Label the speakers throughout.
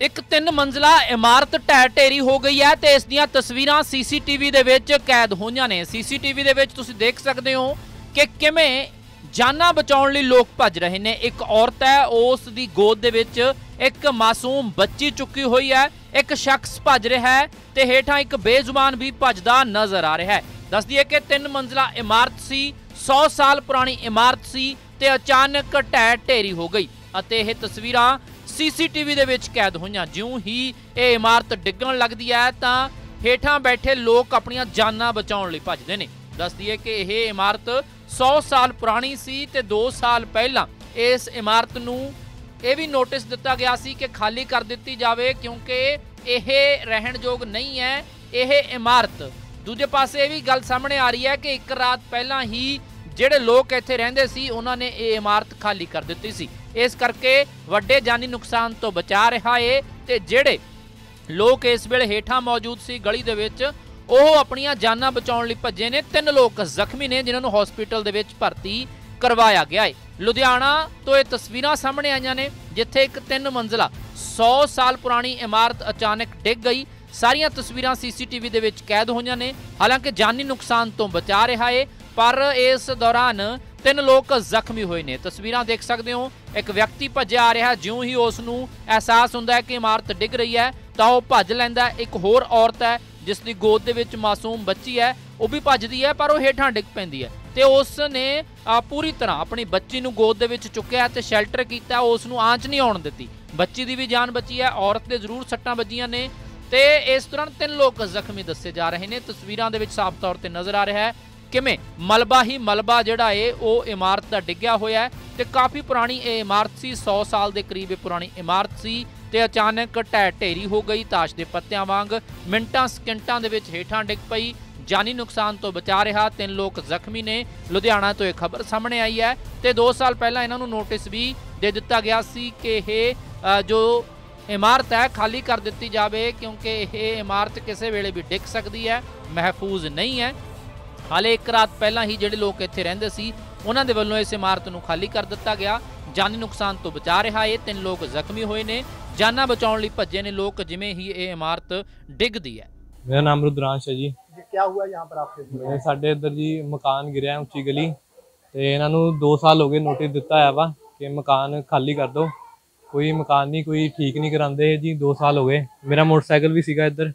Speaker 1: ਇੱਕ ਤਿੰਨ ਮੰਜ਼ਲਾ ਇਮਾਰਤ ਢਹਿ ਢੇਰੀ ਹੋ ਗਈ ਹੈ ਤੇ ਇਸ ਦੀਆਂ ਤਸਵੀਰਾਂ ਸੀਸੀਟੀਵੀ ਦੇ ਵਿੱਚ ਕੈਦ ਹੋਈਆਂ ਨੇ। ਸੀਸੀਟੀਵੀ ਦੇ ਵਿੱਚ ਤੁਸੀਂ ਦੇਖ ਸਕਦੇ ਹੋ ਕਿ ਕਿਵੇਂ ਜਾਨਾਂ ਬਚਾਉਣ ਲਈ ਲੋਕ ਭੱਜ ਰਹੇ ਨੇ। ਇੱਕ ਔਰਤ ਹੈ, ਉਸ ਦੀ ਗੋਦ ਦੇ ਵਿੱਚ ਇੱਕ ਮਾਸੂਮ ਬੱਚੀ ਚੁੱਕੀ ਹੋਈ ਹੈ। ਇੱਕ ਸ਼ਖਸ ਭੱਜ ਰਿਹਾ ਹੈ ਤੇ ਹੇਠਾਂ ਇੱਕ ਬੇਜ਼ੁਬਾਨ ਵੀ ਭੱਜਦਾ ਨਜ਼ਰ ਆ ਰਿਹਾ ਹੈ। ਦੱਸ ਦਈਏ ਕਿ ਤਿੰਨ ਮੰਜ਼ਲਾ ਇਮਾਰਤ ਸੀ 100 ਸਾਲ ਪੁਰਾਣੀ ਇਮਾਰਤ ਸੀ ਤੇ ਅਚਾਨਕ ਢਹਿ ਢੇਰੀ ਹੋ ਗਈ ਅਤੇ ਇਹ ਤਸਵੀਰਾਂ ਸੀਸੀਟੀਵੀ ਦੇ ਵਿੱਚ ਕੈਦ ਹੋਈਆਂ। ਜਿਉਂ ਹੀ ਇਹ ਇਮਾਰਤ ਡਿੱਗਣ ਲੱਗਦੀ ਹੈ ਤਾਂ ਹੇਠਾਂ ਬੈਠੇ ਲੋਕ ਆਪਣੀਆਂ ਜਾਨਾਂ ਬਚਾਉਣ ਲਈ ਭੱਜਦੇ ਨੇ। ਦੱਸ ਦਈਏ ਕਿ ਇਹ ਇਮਾਰਤ 100 ਸਾਲ ਪੁਰਾਣੀ ਸੀ ਤੇ 2 ਸਾਲ ਪਹਿਲਾਂ ਇਸ ਇਮਾਰਤ ਨੂੰ ਇਹ ਵੀ ਨੋਟਿਸ ਦਿੱਤਾ ਗਿਆ ਸੀ ਕਿ ਖਾਲੀ ਕਰ ਦਿੱਤੀ ਜਾਵੇ ਕਿਉਂਕਿ ਇਹ ਰਹਿਣਯੋਗ ਨਹੀਂ ਹੈ। ਇਹ ਇਮਾਰਤ ਦੂਜੇ ਪਾਸੇ ਇਹ ਵੀ ਗੱਲ ਸਾਹਮਣੇ ਆ ਰਹੀ ਹੈ ਕਿ ਇੱਕ ਰਾਤ ਪਹਿਲਾਂ ਹੀ ਜਿਹੜੇ ਲੋਕ ਇੱਥੇ ਰਹਿੰਦੇ ਸੀ, ਉਹਨਾਂ ਨੇ ਇਹ ਇਮਾਰਤ ਖਾਲੀ ਕਰ ਦਿੱਤੀ ਸੀ। ਇਸ ਕਰਕੇ ਵੱਡੇ ਜਾਨੀ ਨੁਕਸਾਨ ਤੋਂ ਬਚਾ ਰਿਹਾ ਏ ਤੇ ਜਿਹੜੇ ਲੋਕ ਇਸ ਵੇਲੇ ਹੇਠਾਂ ਮੌਜੂਦ ਸੀ ਗਲੀ ਦੇ ਵਿੱਚ, ਉਹ ਆਪਣੀਆਂ ਜਾਨਾਂ ਬਚਾਉਣ ਲਈ ਭੱਜੇ ਨੇ। ਤਿੰਨ ਲੋਕ ਜ਼ਖਮੀ ਨੇ, ਜਿਨ੍ਹਾਂ ਨੂੰ ਹਸਪੀਟਲ ਦੇ ਵਿੱਚ ਭਰਤੀ ਕਰਵਾਇਆ ਗਿਆ ਹੈ ਲੁਧਿਆਣਾ ਤੋਂ ਇਹ ਤਸਵੀਰਾਂ ਸਾਹਮਣੇ ਆਈਆਂ ਨੇ, ਜਿੱਥੇ ਇੱਕ ਤਿੰਨ ਮੰਜ਼ਲਾ 100 ਸਾਲ ਪੁਰਾਣੀ ਇਮਾਰਤ ਅਚਾਨਕ ਡਿੱਗ ਗਈ। ਸਾਰੀਆਂ ਤਸਵੀਰਾਂ ਸੀਸੀਟੀਵੀ ਦੇ ਵਿੱਚ ਕੈਦ ਹੋਈਆਂ ਨੇ। ਹਾਲਾਂਕਿ ਜਾਨੀ ਨੁਕਸਾਨ ਤੋਂ ਬਚਾ ਰਿਹਾ ਏ, ਪਰ ਇਸ ਦੌਰਾਨ ਤਿੰਨ ਲੋਕ ਜ਼ਖਮੀ ਹੋਏ ਨੇ। ਤਸਵੀਰਾਂ ਦੇਖ ਸਕਦੇ ਹੋ, ਇੱਕ ਵਿਅਕਤੀ ਭੱਜਿਆ ਆ ਰਿਹਾ ਜਿਉਂ ਹੀ ਉਸ ਨੂੰ ਅਹਿਸਾਸ ਹੁੰਦਾ ਹੈ ਕਿ ਇਮਾਰਤ ਡਿੱਗ ਰਹੀ ਹੈ, ਤਾਂ ਉਹ ਭੱਜ ਲੈਂਦਾ ਇੱਕ ਹੋਰ ਔਰਤ ਹੈ, ਜਿਸ ਦੀ ਗੋਦ ਦੇ ਵਿੱਚ ਮਾਸੂਮ ਬੱਚੀ ਹੈ, ਉਹ ਵੀ ਭੱਜਦੀ ਹੈ, ਪਰ ਉਹ ਹੇਠਾਂ ਡਿੱਗ ਪੈਂਦੀ ਹੈ। ਤੇ ਉਸ ਨੇ ਪੂਰੀ ਤਰ੍ਹਾਂ ਆਪਣੀ ਬੱਚੀ ਨੂੰ ਗੋਦ ਦੇ ਵਿੱਚ ਚੁੱਕਿਆ ਤੇ ਸ਼ੈਲਟਰ ਕੀਤਾ, ਉਸ ਨੂੰ ਆਂਚ ਨਹੀਂ ਆਉਣ ਦਿੱਤੀ। ਬੱਚੀ ਦੀ ਵੀ ਜਾਨ ਬਚੀ ਹੈ, ਔਰਤ ਦੇ ਜ਼ਰੂਰ ਸੱਟਾਂ ਵੱਜੀਆਂ ਨੇ। ਤੇ ਇਸ ਦੌਰਾਨ ਤਿੰਨ ਲੋਕ ਜ਼ਖਮੀ ਦੱਸੇ ਜਾ ਰਹੇ ਨੇ। ਤਸਵੀਰਾਂ ਦੇ ਵਿੱਚ ਸਾਫ਼ ਤੌਰ ਤੇ ਨਜ਼ਰ ਆ ਰਿਹਾ ਹੈ ਕਿਵੇਂ? ਮਲਬਾ ਹੀ ਮਲਬਾ ਜਿਹੜਾ ਏ, ਉਹ ਇਮਾਰਤ ਦਾ ਡਿੱਗਿਆ ਹੋਇਆ ਹੈ ਤੇ ਕਾਫੀ ਪੁਰਾਣੀ ਇਹ ਇਮਾਰਤ ਸੀ 100 ਸਾਲ ਦੇ ਕਰੀਬ ਇਹ ਪੁਰਾਣੀ ਇਮਾਰਤ ਸੀ ਤੇ ਅਚਾਨਕ ਢਹਿ ਢੇਰੀ ਹੋ ਗਈ, ਤਾਸ਼ ਦੇ ਪੱਤਿਆਂ ਵਾਂਗ। ਮਿੰਟਾਂ, ਸਕਿੰਟਾਂ ਦੇ ਵਿੱਚ ਹੇਠਾਂ ਡਿੱਗ ਪਈ। ਜਾਨੀ ਨੁਕਸਾਨ ਤੋਂ ਬਚਾ ਰਿਹਾ, ਤਿੰਨ ਲੋਕ ਜ਼ਖਮੀ ਨੇ। ਲੁਧਿਆਣਾ ਤੋਂ ਇਹ ਖਬਰ ਸਾਹਮਣੇ ਆਈ ਹੈ ਤੇ 2 ਸਾਲ ਪਹਿਲਾਂ ਇਹਨਾਂ ਨੂੰ ਨੋਟਿਸ ਵੀ ਦੇ ਦਿੱਤਾ ਗਿਆ ਸੀ ਕਿ ਇਹ ਜੋ ਇਮਾਰਤ ਹੈ, ਖਾਲੀ ਕਰ ਦਿੱਤੀ ਜਾਵੇ ਕਿਉਂਕਿ ਇਹ ਇਮਾਰਤ ਕਿਸੇ ਵੇਲੇ ਵੀ ਡਿੱਗ ਸਕਦੀ ਹੈ, ਮਹਿਫੂਜ਼ ਨਹੀਂ ਹੈ। ਹਾਲੇ ਇੱਕ ਰਾਤ ਪਹਿਲਾਂ ਹੀ ਜਿਹੜੇ ਲੋਕ ਇੱਥੇ ਰਹਿੰਦੇ ਸੀ ਉਹਨਾਂ ਦੇ ਵੱਲੋਂ ਇਸ ਇਮਾਰਤ ਨੂੰ ਖਾਲੀ ਕਰ ਦਿੱਤਾ ਗਿਆ ਜਾਨੀ ਨੁਕਸਾਨ ਤੋਂ ਬਚਾ ਰਿਹਾ ਹੈ ਤਿੰਨ ਲੋਕ ਜ਼ਖਮੀ ਹੋਏ ਨੇ ਜਾਨਾਂ ਬਚਾਉਣ ਲਈ ਭੱਜੇ ਨੇ ਲੋਕ ਜਿਵੇਂ ਹੀ ਇਹ ਇਮਾਰਤ ਡਿੱਗਦੀ ਹੈ
Speaker 2: ਮੇਰਾ ਨਾਮ ਰੁਦਰਾਂਸ਼ ਹੈ ਜੀ
Speaker 3: जी क्या हुआ यहाँ पर आपके साथ?
Speaker 2: ਇਹ ਸਾਡੇ ਇੱਧਰ ਜੀ ਮਕਾਨ ਗਿਰਿਆ ਹੈ ਉੱਚੀ ਗਲੀ ਤੇ ਇਹਨਾਂ ਨੂੰ 2 ਸਾਲ ਹੋ ਗਏ ਨੋਟਿਸ ਦਿੱਤਾ ਹੋਇਆ ਵਾ ਕਿ ਮਕਾਨ ਖਾਲੀ ਕਰ ਦਿਓ ਕੋਈ ਮਕਾਨ ਨਹੀਂ ਕੋਈ ਠੀਕ ਨਹੀਂ ਕਰਾਉਂਦੇ ਜੀ 2 ਸਾਲ ਹੋ ਗਏ ਮੇਰਾ ਮੋਟਰਸਾਈਕਲ ਵੀ ਸੀਗਾ ਇੱਧਰ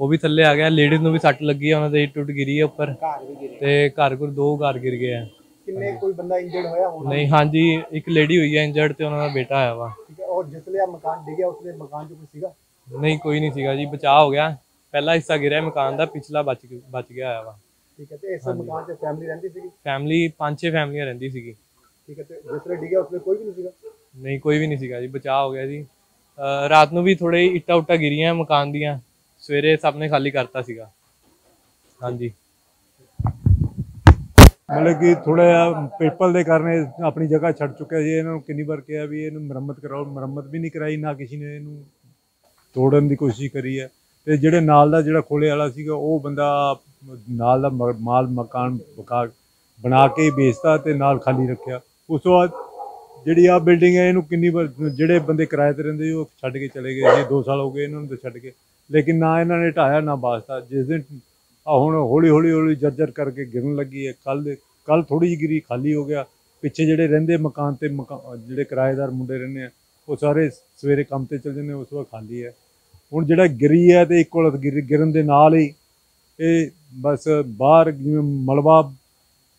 Speaker 2: ਉਹ ਵੀ ਥੱਲੇ ਆ ਗਿਆ ਲੇਡੀਜ਼ ਨੂੰ ਵੀ ਸੱਟ ਲੱਗੀ ਆ ਉਹਨਾਂ ਦੇ ਟੁੱਟ ਗਿਰੀ ਆ ਉੱਪਰ।
Speaker 3: ਘਰ
Speaker 2: ਤੇ ਘਰ ਕੋਲ ਦੋ ਘਰ ਗਿਰ ਗਏ ਆ।
Speaker 3: ਕਿੰਨੇ ਕੋਈ ਬੰਦਾ ਇੰਜਰਡ ਹੋਇਆ ਹੋਣਾ?
Speaker 2: ਨਹੀਂ ਹਾਂਜੀ ਇੱਕ ਲੇਡੀ ਹੋਈ ਆ ਇੰਜਰਡ ਤੇ ਉਹਨਾਂ ਦਾ ਬੇਟਾ ਆਇਆ ਵਾ।
Speaker 3: ਔਰ ਜਿਸ ਲਈ ਆ ਮਕਾਨ ਡਿੱਗਿਆ ਉਸ ਦੇ ਮਕਾਨ 'ਚ ਕੋਈ ਸੀਗਾ?
Speaker 2: ਨਹੀਂ ਕੋਈ ਨਹੀਂ ਸੀਗਾ ਜੀ ਬਚਾਅ ਹੋ ਗਿਆ। ਪਹਿਲਾ ਹਿੱਸਾ ਗਿਰਿਆ ਮਕਾਨ ਦਾ ਪਿਛਲਾ ਬਚ ਬਚ ਗਿਆ ਆਇਆ ਵਾ।
Speaker 3: ਠੀਕ ਹੈ ਤੇ ਇਸ ਮਕਾਨ 'ਚ ਫੈਮਿਲੀ ਰਹਿੰਦੀ ਸੀਗੀ?
Speaker 2: ਫੈਮਿਲੀ ਪੰਜ ਛੇ ਫੈਮਲੀਆਂ ਰਹਿੰਦੀ ਸੀਗੀ।
Speaker 3: ਠੀਕ ਹੈ ਤੇ ਜਿਸ ਲਈ ਡਿੱਗਿਆ ਉਸ ਕੋਈ ਨਹੀਂ ਸੀਗਾ?
Speaker 2: ਨਹੀਂ ਕੋਈ ਵੀ ਨਹੀਂ ਸੀਗਾ ਜੀ ਬਚਾਅ ਹੋ ਗਿਆ ਜੀ। ਰਾਤ ਨੂੰ ਵੀ ਥੋੜੇ ਇੱਟਾ ਉੱਟਾ ਗਿਰੀਆਂ ਮਕਾਨ ਦੀਆਂ। ਸਵੇਰੇ ਸਭ ਨੇ ਖਾਲੀ ਕਰਤਾ ਸੀਗਾ। ਹਾਂਜੀ।
Speaker 4: ਮਤਲਬ ਕਿ ਥੋੜਾ ਜਿਹਾ ਪੀਪਲ ਦੇ ਕਾਰਨ ਆਪਣੀ ਜਗ੍ਹਾ ਛੱਡ ਚੁੱਕਿਆ ਜੀ। ਇਹਨਾਂ ਨੂੰ ਕਿੰਨੀ ਵਾਰ ਕਿਹਾ ਵੀ ਇਹਨੂੰ ਮੁਰੰਮਤ ਕਰਾਓ ਮੁਰੰਮਤ ਵੀ ਨਹੀਂ ਕਰਾਈ ਨਾ ਕਿਸੇ ਨੇ ਇਹਨੂੰ ਤੋੜਨ ਦੀ ਕੋਸ਼ਿਸ਼ ਕਰੀ ਹੈ। ਤੇ ਜਿਹੜੇ ਨਾਲ ਦਾ ਜਿਹੜਾ ਖੋਲੇ ਵਾਲਾ ਸੀਗਾ ਉਹ ਬੰਦਾ ਨਾਲ ਦਾ ਮਾਲ ਮਕਾਨ ਬਕਾ ਬਣਾ ਕੇ ਵੇਚਤਾ ਤੇ ਨਾਲ ਖਾਲੀ ਰੱਖਿਆ। ਉਸ ਤੋਂ ਬਾਅਦ ਜਿਹੜੀ ਆ ਬਿਲਡਿੰਗ ਹੈ ਇਹਨੂੰ ਕਿੰਨੀ ਵਾਰ ਜਿਹੜੇ ਬੰਦੇ ਕਿਰਾਏ ਤੇ ਰਹਿੰਦੇ ਸੀ, ਉਹ ਛੱਡ ਕੇ ਚਲੇ ਗਏ। ਜੀ 2 ਸਾਲ ਹੋ ਗਏ ਇਹਨਾਂ ਨੂੰ ਛੱਡ ਕੇ। ਲੇਕਿਨ ਨਾ ਇਹਨਾਂ ਨੇ ਢਾਇਆ ਨਾ ਵਾਸਤਾ ਜਿਸ ਦਿਨ ਆ ਹੁਣ ਹੌਲੀ ਹੌਲੀ ਹੌਲੀ ਜਰਜਰ ਕਰਕੇ ਗਿਰਨ ਲੱਗੀ ਹੈ। ਕੱਲ ਕੱਲ ਥੋੜੀ ਜਿਹੀ ਗਿਰੀ, ਖਾਲੀ ਹੋ ਗਿਆ। ਪਿੱਛੇ ਜਿਹੜੇ ਰਹਿੰਦੇ ਮਕਾਨ ਤੇ ਮਕਾ- ਜਿਹੜੇ ਕਿਰਾਏਦਾਰ ਮੁੰਡੇ ਰਹਿੰਦੇ ਆ, ਉਹ ਸਾਰੇ ਸਵੇਰੇ ਕੰਮ ਤੇ ਚਲ ਜਾਂਦੇ, ਉਸ ਵਕਤ ਖਾਲੀ ਹੈ। ਹੁਣ ਜਿਹੜਾ ਗਿਰੀ ਹੈ ਤੇ ਇੱਕੋ ਲਤ ਗਿਰ ਗਿਰਨ ਦੇ ਨਾਲ ਹੀ ਇਹ ਬਸ ਬਾਹਰ ਜਿਵੇਂ ਮਲਬਾ,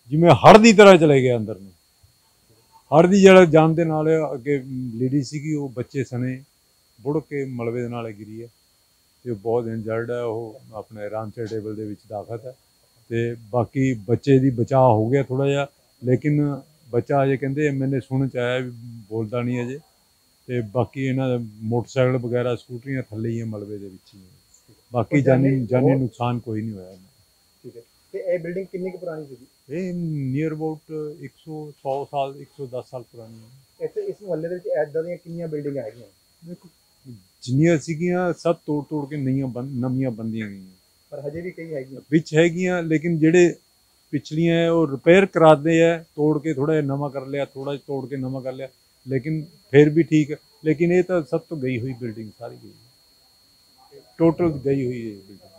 Speaker 4: ਜਿਵੇਂ ਹੜ ਦੀ ਤਰ੍ਹਾਂ ਚਲੇ ਗਿਆ ਅੰਦਰ ਨੂੰ। ਹੜ ਦੀ ਜਿਹੜਾ ਜਾਣ ਦੇ ਨਾਲ ਅੱਗੇ ਲੇਡੀ ਸੀਗੀ, ਉਹ ਬੱਚੇ ਸਣੇ ਬੁੜ ਕੇ ਮਲਵੇ ਦੇ ਨਾਲ ਗਿਰੀ ਹੈ। ਤੇ ਬਹੁਤ ਇੰਜਰਡ ਹੈ ਉਹ ਆਪਣੇ ਰਾਮਚਰ ਟੇਬਲ ਦੇ ਵਿੱਚ ਦਾਖਲ ਹੈ। ਤੇ ਬਾਕੀ ਬੱਚੇ ਦੀ ਬਚਾਅ ਹੋ ਗਿਆ ਥੋੜਾ ਜਿਹਾ ਲੇਕਿਨ ਬੱਚਾ ਅਜੇ ਕਹਿੰਦੇ ਮੈਨੇ ਸੁਣ ਚ ਆਇਆ ਵੀ ਬੋਲਦਾ ਨਹੀਂ ਅਜੇ ਤੇ ਬਾਕੀ ਇਹਨਾਂ ਦਾ ਮੋਟਰਸਾਈਕਲ ਵਗੈਰਾ ਸਕੂਟਰੀਆਂ ਥੱਲੇ ਹੀ ਮਲਬੇ ਦੇ ਵਿੱਚ ਹੀ। ਬਾਕੀ ਜਾਨੀ
Speaker 3: ਜਾਨੀ
Speaker 4: ਨੁਕਸਾਨ ਕੋਈ ਨਹੀਂ ਹੋਇਆ।
Speaker 3: ਠੀਕ ਹੈ। ਤੇ ਇਹ ਬਿਲਡਿੰਗ ਕਿੰਨੀ ਪੁਰਾਣੀ ਸੀ
Speaker 4: ਇਹ ਨੀਅਰ ਅਬਾਊਟ 100 100 ਸਾਲ 110 ਸਾਲ ਪੁਰਾਣੀ ਹੈ।
Speaker 3: ਇਸ ਮੁਹੱਲੇ ਦੇ ਵਿੱਚ ਐਦਾਂ ਦੀਆਂ ਕਿੰਨੀਆਂ ਬਿਲਡਿੰਗਾਂ ਹੈਗੀਆਂ?
Speaker 4: ਦੇਖੋ ਜਿੰਨੀਆਂ ਸੀਗੀਆਂ ਸਭ ਤੋੜ ਤੋੜ ਕੇ ਨਈਆਂ ਨਵੀਆਂ ਬੰਦੀਆਂ ਗਈਆਂ।
Speaker 3: ਪਰ ਹਜੇ ਵੀ ਕਈ ਹੈਗੀਆਂ।
Speaker 4: ਵਿੱਚ ਹੈਗੀਆਂ ਲੇਕਿਨ ਜਿਹੜੇ ਪਿਛਲੀਆਂ ਉਹ ਰਿਪੇਅਰ ਕਰਾਦੇ ਆ ਤੋੜ ਕੇ ਥੋੜਾ ਜਿਹਾ ਨਵਾਂ ਕਰ ਲਿਆ ਥੋੜਾ ਜਿਹਾ ਤੋੜ ਕੇ ਨਵਾਂ ਕਰ ਲਿਆ ਲੇਕਿਨ ਫਿਰ ਵੀ ਠੀਕ ਲੇਕਿਨ ਇਹ ਤਾਂ ਸਭ ਤੋਂ ਗਈ ਹੋਈ ਬਿਲਡਿੰਗ ਸਾਰੀ ਗਈ ਟੋਟਲ ਗਈ ਹੋਈ ਹੈ ਬਿਲਡਿੰਗ